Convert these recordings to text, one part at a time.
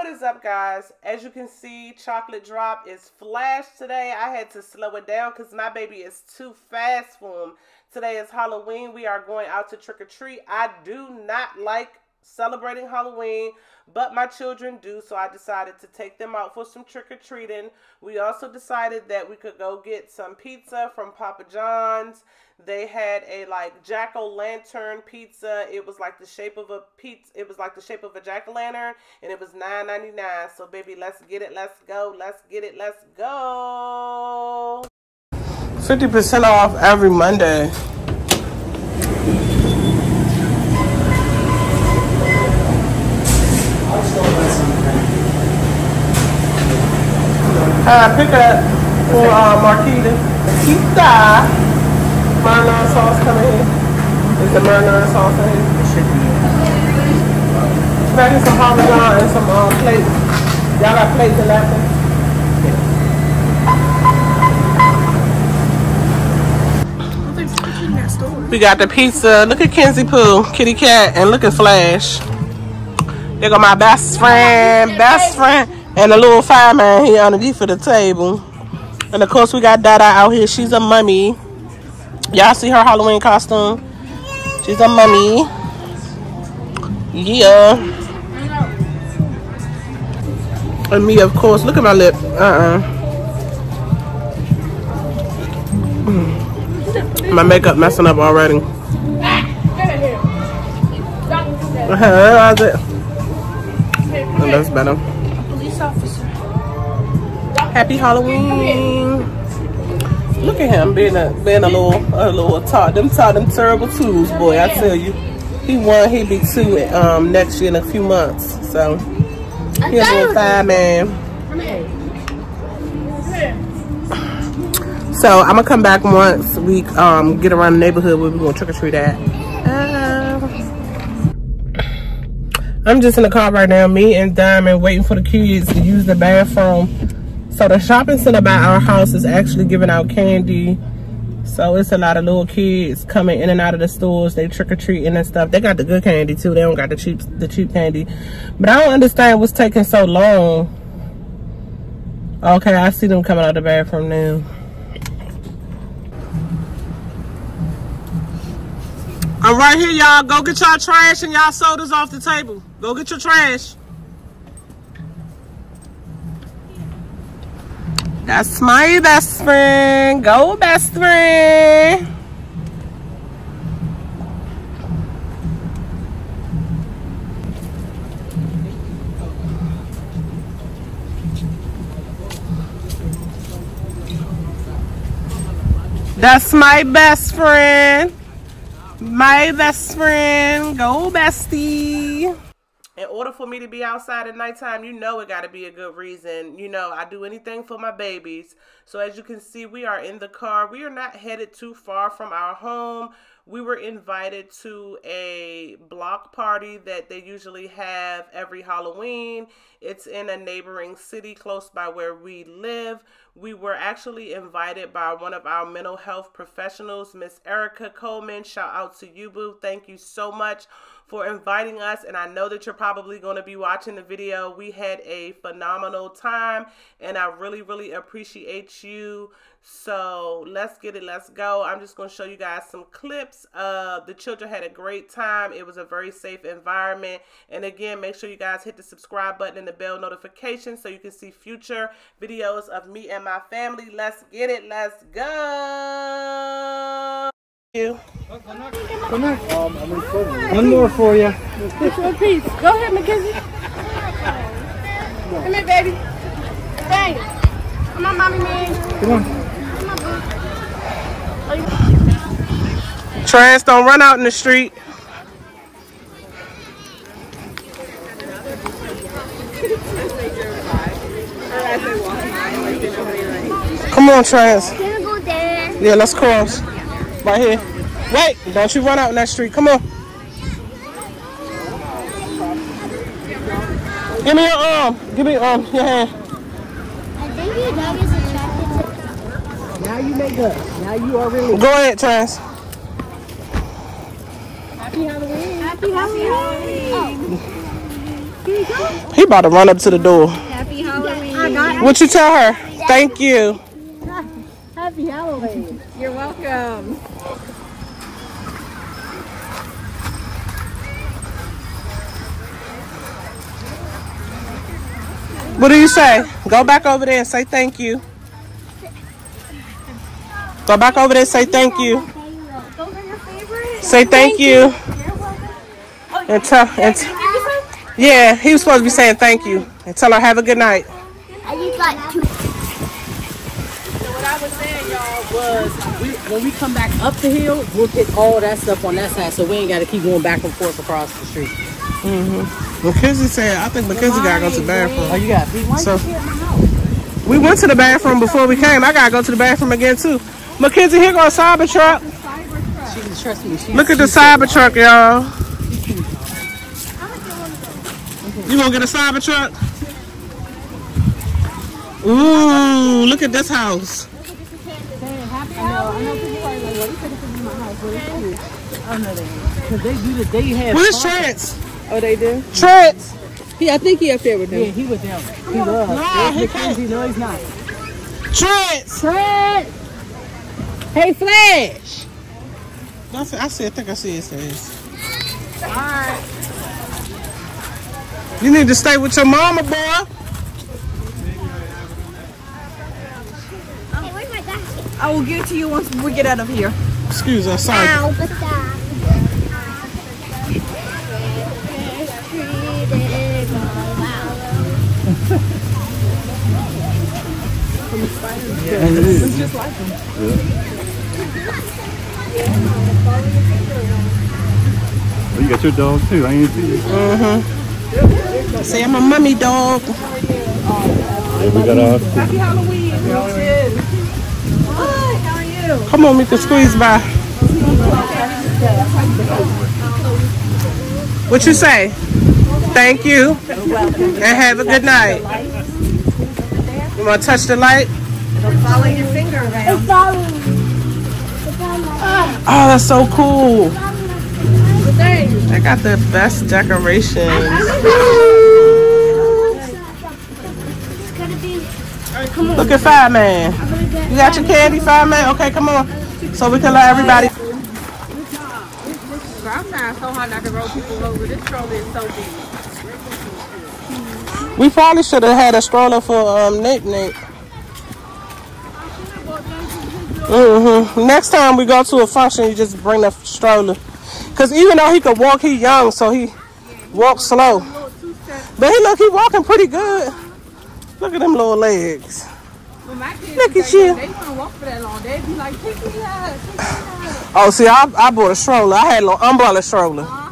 What is up, guys? As you can see, Chocolate Drop is flash today. I had to slow it down because my baby is too fast for him. Today is Halloween. We are going out to trick or treat. I do not like celebrating Halloween, but my children do, so I decided to take them out for some trick or treating. We also decided that we could go get some pizza from Papa John's. They had a like jack o' lantern pizza. It was like the shape of a pizza. It was like the shape of a jack o' lantern, and it was nine ninety nine. So baby, let's get it. Let's go. Let's get it. Let's go. Fifty percent off every Monday. Uh, pick up for uh, Marquita. Pizza. Marinara sauce coming in. Is the marinara sauce in here? It should be. Can I get some parmesan and some uh, plates? Y'all got plates and napkins? We got the pizza. Look at Kenzie Pooh, Kitty Cat, and look at Flash. They got my best friend, best friend, and a little fireman here underneath of the table. And of course, we got Dada out here. She's a mummy. Y'all see her Halloween costume? She's a mummy. Yeah. And me, of course. Look at my lip. Uh-uh. Mm. My makeup messing up already. How's it? Oh, that's better. Police officer. Happy Halloween. Look at him being a being a little a little taught them taught them terrible twos, boy. I tell you, he one, he be two um next year in a few months. So he a little fine man. So I'm gonna come back once we um get around the neighborhood where we're gonna trick or treat at. Um, I'm just in the car right now, me and Diamond waiting for the kids to use the bathroom. So the shopping center by our house is actually giving out candy. So it's a lot of little kids coming in and out of the stores. They trick or treating and stuff. They got the good candy too. They don't got the cheap the cheap candy. But I don't understand what's taking so long. Okay, I see them coming out of the bathroom now. I'm right here, y'all. Go get y'all trash and y'all sodas off the table. Go get your trash. That's my best friend. Go, best friend. That's my best friend. My best friend. Go, bestie. In order for me to be outside at nighttime, you know it got to be a good reason. You know, I do anything for my babies. So as you can see, we are in the car. We are not headed too far from our home. We were invited to a block party that they usually have every Halloween. It's in a neighboring city close by where we live. We were actually invited by one of our mental health professionals, Miss Erica Coleman. Shout out to you, boo. Thank you so much for inviting us. And I know that you're probably going to be watching the video. We had a phenomenal time, and I really, really appreciate you. So let's get it. Let's go. I'm just going to show you guys some clips. Uh, the children had a great time. It was a very safe environment. And again, make sure you guys hit the subscribe button the bell notification so you can see future videos of me and my family. Let's get it. Let's go. You. Come here. One more for you. One piece. Go ahead, Mackenzie. Come here, baby. Bang. Come on, mommy man. Come on. Trans, don't run out in the street. Come on, Trans. Can I go there? Yeah, let's cross. Right here. Wait, don't you run out in that street. Come on. Give me your arm. Give me um, your hand. I think your dog is attracted to Now you make up. Now you are really. Go ahead, Trans. Happy Halloween. Happy Halloween. He about to run up to the door. What you tell her? Thank you. Happy Halloween. You're welcome. What do you say? Go back over there and say thank you. Go back over there and say thank you. Those are your favorites? Say thank you. And tell and yeah, he was supposed to be saying thank you. And tell her have a good night. I just got two. What I was saying, y'all, was we, when we come back up the hill, we'll get all that stuff on that side, so we ain't got to keep going back and forth across the street. Mhm. Mackenzie said, I think Mackenzie gotta go to the Oh, bathroom. you got why So- you here at my house? We went to the bathroom before we came. I gotta go to the bathroom again too. Mackenzie, here go a Cybertruck. She, trust me, she, Look at the Cybertruck, y'all. You gonna get a Cybertruck? Ooh, look at this house. Cause they do the, they have. Where's Trent? Oh, they do. Trent! He, I think he up there with them. Yeah, he was down. He was. No, There's he Mackenzie. No, he's not. Trent! Fred. Hey, Flash. I see, I see, I think I see his face. You need to stay with your mama, boy. Oh, where's my basket? I will give it to you once we get out of here. Excuse us, sorry. Ow, but that. Oh, you got your dog too. I ain't see you. Mm-hmm. Say I'm a mummy dog. Yeah, we got ours. Happy Halloween. Hi, how are you? Come on, we can squeeze by. What you say? Thank you. And have a good night. You want to touch the light? Follow your finger around. Oh, that's so cool. They got the best decorations. It's gonna be. Look at Fireman. You got your candy, Fireman? Okay, come on. So we can let everybody. I'm trying so hard not to roll people over. This stroller is so big. We probably should have had a stroller for um, Nick. Nate. hmm Next time we go to a function, you just bring the stroller. Cause even though he could walk, he young, so he walks slow. But he look, he walking pretty good. Look at them little legs. When my kids Look at you. They wouldn't walk for that long. They'd be like, pick me up, pick me up. Oh, see, I, I bought a stroller. I had a little umbrella stroller. Uh-huh.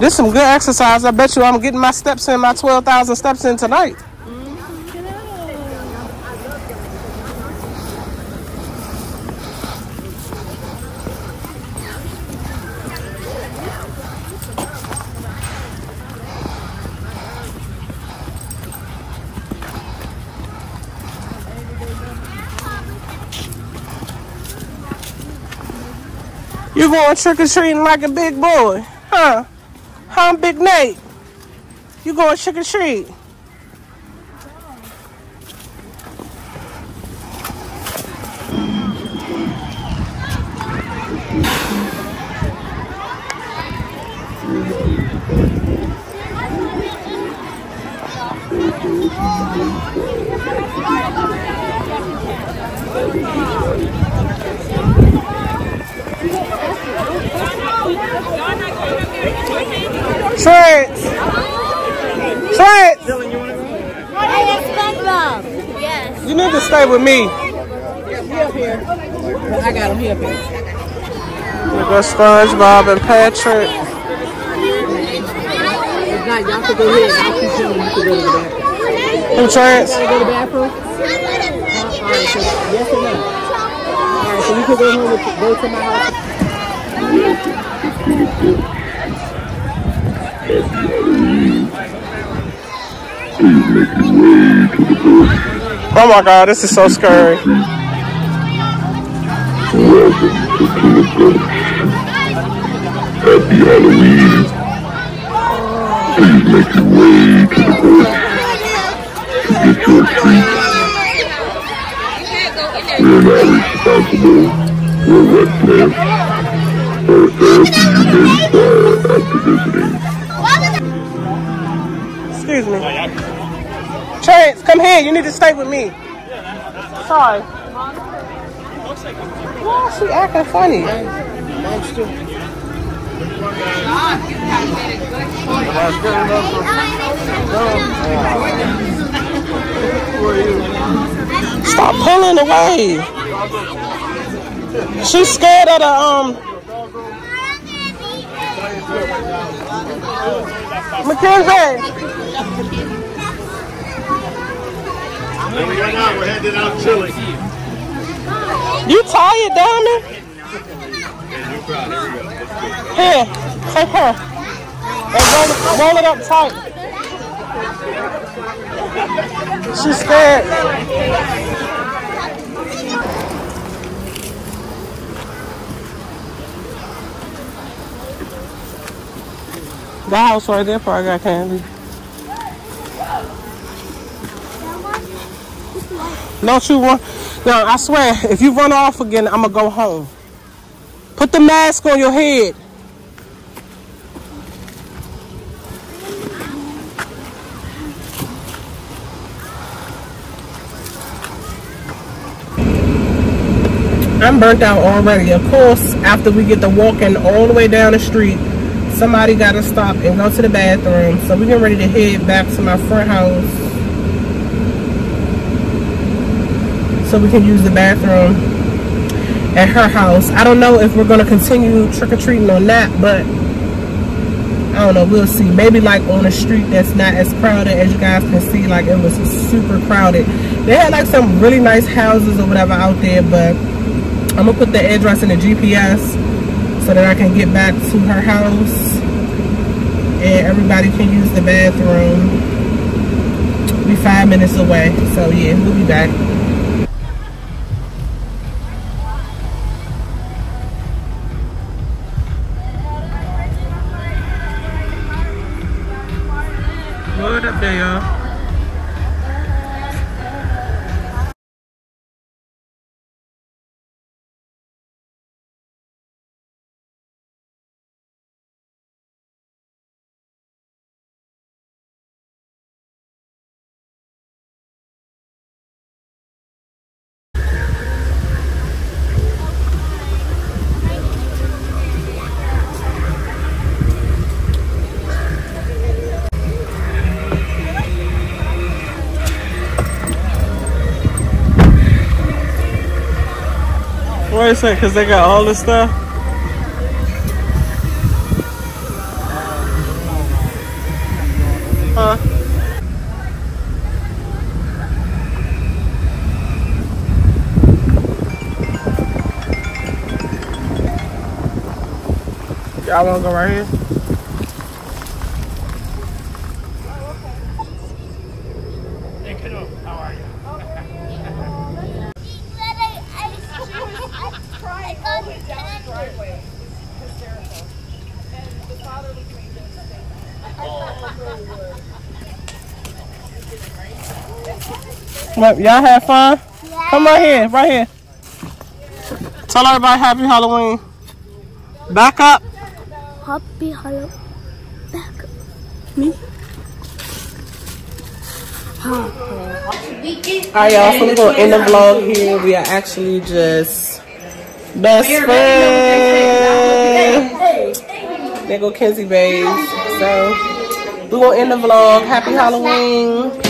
This is some good exercise. I bet you I'm getting my steps in, my 12,000 steps in tonight. You going trick or treating like a big boy, huh? Huh, Big Nate? You going trick or treat? You need to stay with me. He up here. I got him. He up here. We got SpongeBob and Patrick. If not, y'all could go ahead. I'll keep telling you you could go to the bathroom. Who Trent? Gotta go to the bathroom? All right, so yes or no? All right, so you could go home with, go to my house. Oh my god, this is so scary. Happy Halloween. Please make your way to the porch to get your treat. We are not responsible for what plants or therapy you may require after visiting. Excuse me. Come here. You need to stay with me. Sorry. Why is she acting funny? Stop pulling away. She's scared of the um. Mackenzie. Right now, we're headed out chilling. You tired, Diamond? Here, take her. And roll roll it up tight. She's scared. The house right there probably got candy. Don't you want? No, I swear, if you run off again, I'm gonna go home. Put the mask on your head. I'm burnt out already. Of course, after we get the walking all the way down the street, somebody got to stop and go to the bathroom. So we're getting ready to head back to my front house so we can use the bathroom at her house. I don't know if we're going to continue trick-or-treating or not, but I don't know. We'll see. Maybe like on a street that's not as crowded as you guys can see. Like it was super crowded. They had like some really nice houses or whatever out there, but I'm to put the address in the GPS so that I can get back to her house and everybody can use the bathroom. We five minutes away. So yeah, we'll be back. What up there, y'all? Because they got all this stuff? Huh? Y'all wanna go right here? Y'all have fun? Come right here, right here. Tell everybody happy Halloween. Back up. Happy Halloween. Back. Alright y'all, so we're gonna end the vlog here. We are actually just best friends. There go Kenzie babes. So we're gonna end the vlog. Happy Halloween.